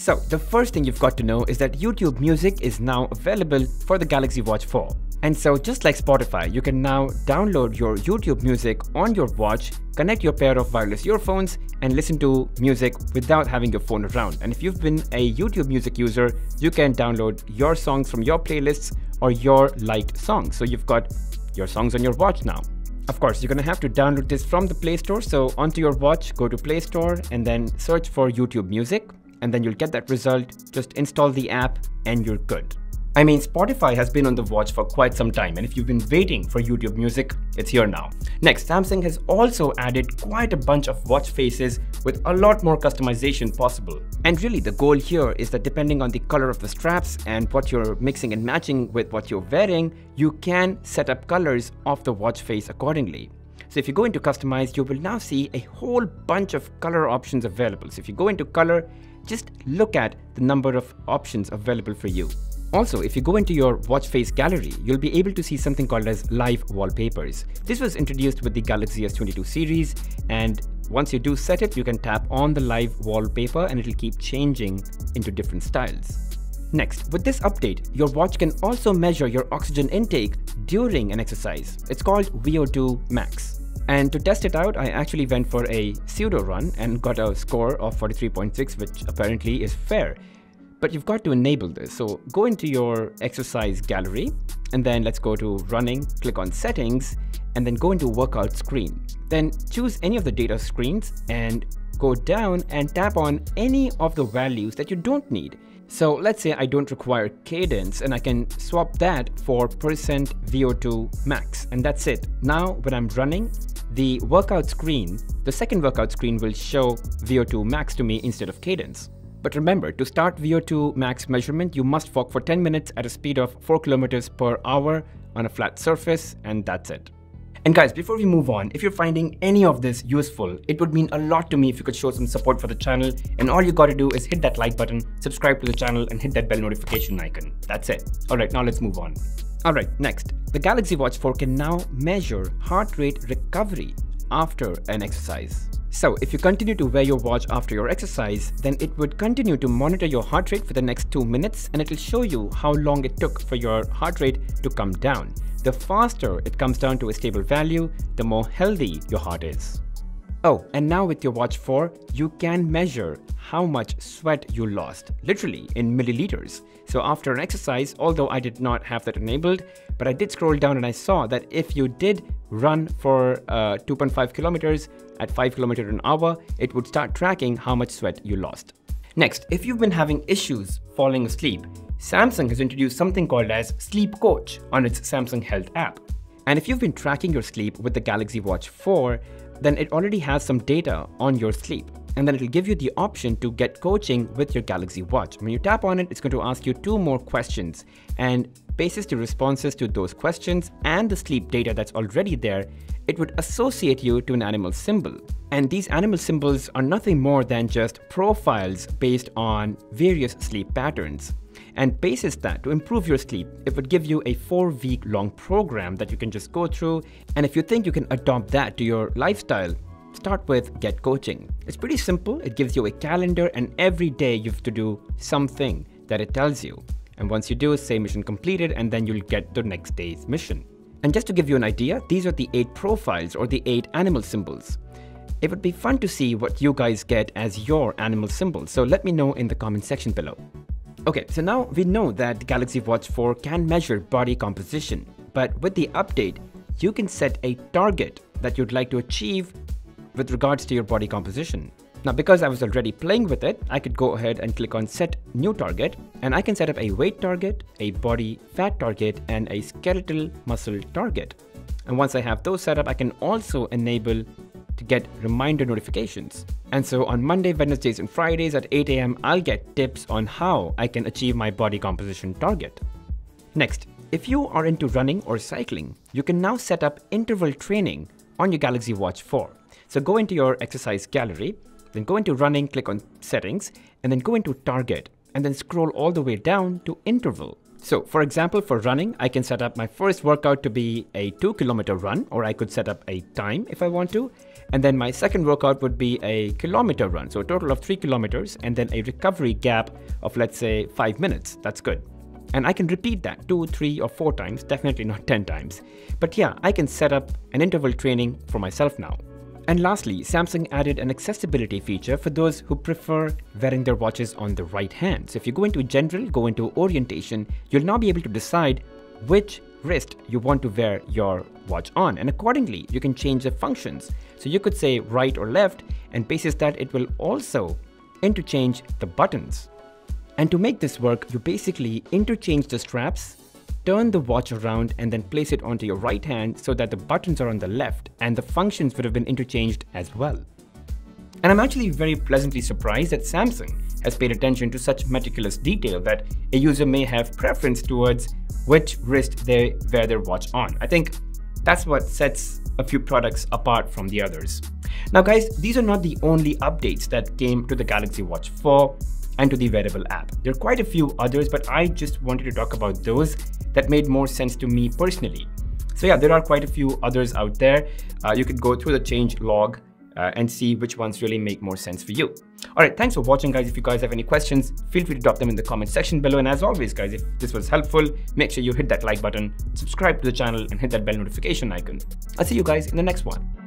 So the first thing you've got to know is that YouTube Music is now available for the Galaxy Watch 4. And so just like Spotify, you can now download your YouTube music on your watch, connect your pair of wireless earphones and listen to music without having your phone around. And if you've been a YouTube music user, you can download your songs from your playlists or your liked songs. So you've got your songs on your watch now. Of course, you're gonna have to download this from the Play Store. So onto your watch, go to Play Store and then search for YouTube Music and then you'll get that result. Just install the app and you're good. I mean, Spotify has been on the watch for quite some time, and if you've been waiting for YouTube Music, it's here now. Next, Samsung has also added quite a bunch of watch faces with a lot more customization possible. And really, the goal here is that depending on the color of the straps and what you're mixing and matching with what you're wearing, you can set up colors of the watch face accordingly. So if you go into customize, you will now see a whole bunch of color options available. So if you go into color, just look at the number of options available for you. Also, if you go into your watch face gallery, you'll be able to see something called as live wallpapers. This was introduced with the Galaxy S22 series and once you do set it, you can tap on the live wallpaper and it'll keep changing into different styles. Next, with this update, your watch can also measure your oxygen intake during an exercise. It's called VO2 Max. And to test it out, I actually went for a pseudo run and got a score of 43.6, which apparently is fair. But you've got to enable this. So go into your exercise gallery and then let's go to running, click on settings and then go into workout screen. Then choose any of the data screens and go down and tap on any of the values that you don't need. So let's say I don't require cadence and I can swap that for percent VO2 max and that's it. Now when I'm running, the workout screen, the second workout screen will show VO2 max to me instead of cadence. But remember, to start VO2 max measurement, you must walk for 10 minutes at a speed of 4 kilometers per hour on a flat surface, and that's it. And guys, before we move on, if you're finding any of this useful, it would mean a lot to me if you could show some support for the channel. And all you gotta do is hit that like button, subscribe to the channel, and hit that bell notification icon. That's it. Alright, now let's move on. Alright, next. The Galaxy Watch 4 can now measure heart rate recovery after an exercise. So if you continue to wear your watch after your exercise, then it would continue to monitor your heart rate for the next 2 minutes and it will show you how long it took for your heart rate to come down. The faster it comes down to a stable value, the more healthy your heart is. Oh, and now with your Watch 4, you can measure how much sweat you lost, literally in milliliters. So after an exercise, although I did not have that enabled, but I did scroll down and I saw that if you did run for uh, 2.5 kilometers at 5 kilometers an hour, it would start tracking how much sweat you lost. Next, if you've been having issues falling asleep, Samsung has introduced something called as Sleep Coach on its Samsung Health app. And if you've been tracking your sleep with the Galaxy Watch 4, then it already has some data on your sleep. And then it'll give you the option to get coaching with your Galaxy Watch. When you tap on it, it's going to ask you two more questions. And basis the responses to those questions and the sleep data that's already there, it would associate you to an animal symbol. And these animal symbols are nothing more than just profiles based on various sleep patterns. And basis that, to improve your sleep, it would give you a four week long program that you can just go through. And if you think you can adopt that to your lifestyle, start with Get Coaching. It's pretty simple. It gives you a calendar and every day you have to do something that it tells you. And once you do, say mission completed and then you'll get the next day's mission. And just to give you an idea, these are the eight profiles or the eight animal symbols. It would be fun to see what you guys get as your animal symbol, so let me know in the comment section below. Okay, so now we know that Galaxy Watch 4 can measure body composition, but with the update, you can set a target that you'd like to achieve with regards to your body composition. Now because I was already playing with it, I could go ahead and click on set new target and I can set up a weight target, a body fat target and a skeletal muscle target. And once I have those set up, I can also enable to get reminder notifications. And so on Monday, Wednesdays, and Fridays at 8 am, I'll get tips on how I can achieve my body composition target. Next, if you are into running or cycling, you can now set up interval training on your Galaxy Watch 4. So go into your exercise gallery, then go into running, click on settings, and then go into target, and then scroll all the way down to interval. So for example, for running, I can set up my first workout to be a two kilometer run, or I could set up a time if I want to. And then my second workout would be a kilometer run. So a total of three kilometers and then a recovery gap of let's say five minutes. That's good. And I can repeat that two, three, or four times, definitely not 10 times. But yeah, I can set up an interval training for myself now. And lastly, Samsung added an accessibility feature for those who prefer wearing their watches on the right hand. So if you go into general, go into orientation, you'll now be able to decide which wrist you want to wear your watch on. And accordingly, you can change the functions. So you could say right or left, and basis that it will also interchange the buttons. And to make this work, you basically interchange the straps turn the watch around and then place it onto your right hand so that the buttons are on the left and the functions would have been interchanged as well. And I'm actually very pleasantly surprised that Samsung has paid attention to such meticulous detail that a user may have preference towards which wrist they wear their watch on. I think that's what sets a few products apart from the others. Now guys, these are not the only updates that came to the Galaxy Watch 4 and to the wearable app. There are quite a few others, but I just wanted to talk about those that made more sense to me personally. So yeah, there are quite a few others out there. Uh, you could go through the change log uh, and see which ones really make more sense for you. All right, thanks for watching, guys. If you guys have any questions, feel free to drop them in the comment section below. And as always, guys, if this was helpful, make sure you hit that like button, subscribe to the channel, and hit that bell notification icon. I'll see you guys in the next one.